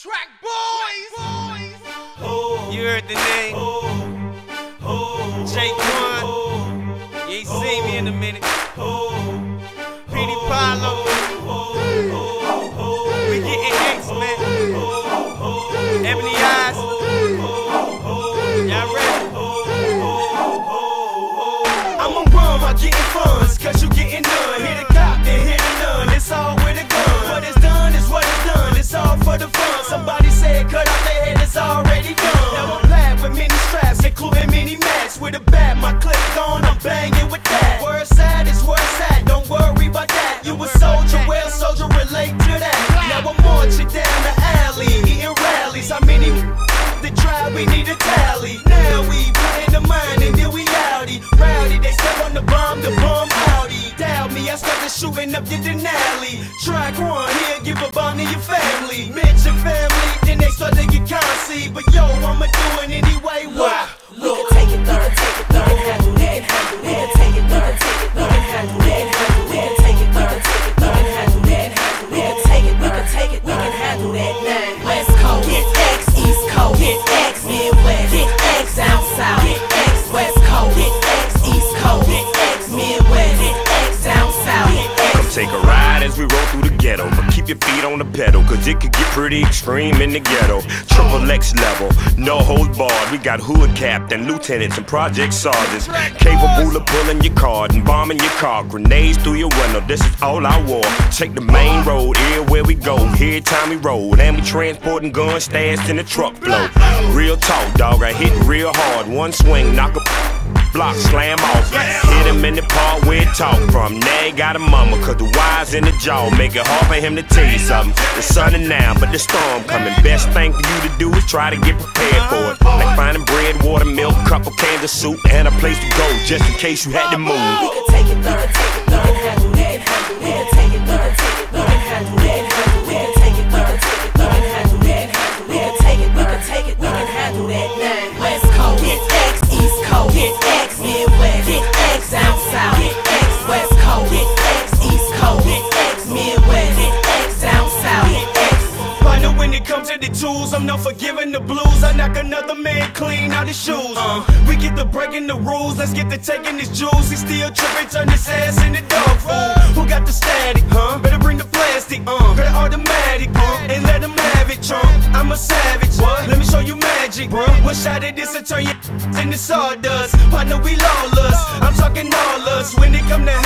Track boys. You heard the name. oh Jake One. You ain't seen me in a minute. Petey Rowdy, they step on the bomb, the bomb outie. Doubt me, I started shooting up your Denali. Track one, here, give a bomb to your family. Mention family, then they start to get concy. But yo, I'ma do it anyway. Why? Ride as we roll through the ghetto. But keep your feet on the pedal, cause it could get pretty extreme in the ghetto. Triple X level, no hold barred. We got hood captain, lieutenants, and project sergeants. Capable of pulling your card and bombing your car. Grenades through your window, this is all I wore. Take the main road, here where we go. Here Tommy roll, and we transporting guns stashed in the truck float. Real talk, dog, I hit real hard. One swing, knock a block, slam off. In the part where it talk from. Nay got a mama, cause the wires in the jaw make it hard for him to tell you something. The sun is now, but the storm coming. Best thing for you to do is try to get prepared for it. Like finding bread, water, milk, cup of of soup, and a place to go just in case you had to move. Tools, I'm not forgiving the blues. I knock another man clean out his shoes. Uh, we get to breaking the rules, let's get to taking his jewels. He still tripping, turn his ass into dog food. Who got the static? Huh? Better bring the plastic. Uh, better automatic. Uh, and let him have it, chump. I'm a savage. What? Let me show you magic, bro. One shot at this and turn your into sawdust. Partner, we lawless. I'm talking all us. When it come to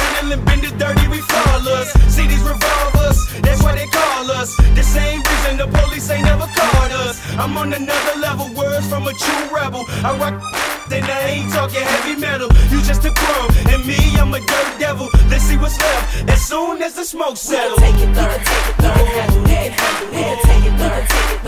I'm on another level, words from a true rebel. I rock, then I ain't talking heavy metal. You just a crumb, and me, I'm a dirt devil. Let's see what's left as soon as the smoke settles. take it third, take it third, handle that, handle that. We can take it